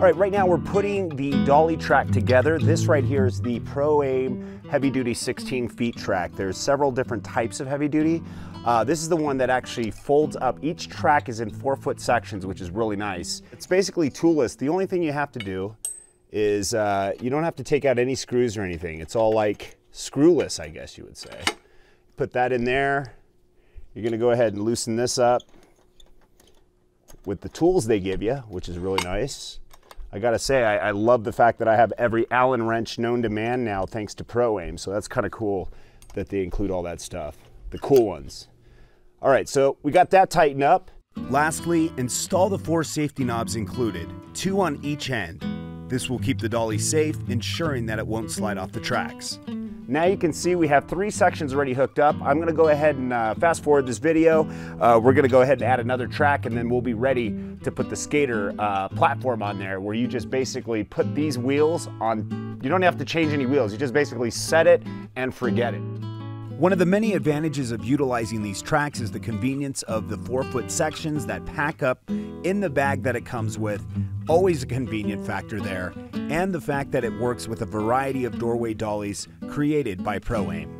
All right, right now we're putting the dolly track together. This right here is the Proaim heavy duty 16 feet track. There's several different types of heavy duty. Uh, this is the one that actually folds up. Each track is in four foot sections, which is really nice. It's basically toolless. The only thing you have to do is uh, you don't have to take out any screws or anything. It's all like screwless, I guess you would say. Put that in there. You're gonna go ahead and loosen this up with the tools they give you, which is really nice. I gotta say, I, I, love the fact that I have every Allen wrench known to man now thanks to Proaim. So that's kind of cool that they include all that stuff, the cool ones. All right, so we got that tightened up. Lastly, install the four safety knobs included, two on each end. This will keep the dolly safe, ensuring that it won't slide off the tracks. Now you can see we have three sections already hooked up. I'm gonna go ahead and uh, fast forward this video. Uh, we're gonna go ahead and add another track and then we'll be ready to put the skater uh, platform on there where you just basically put these wheels on, you don't have to change any wheels. You just basically set it and forget it. One of the many advantages of utilizing these tracks is the convenience of the four foot sections that pack up in the bag that it comes with. Always a convenient factor there, and the fact that it works with a variety of doorway dollies created by Proaim.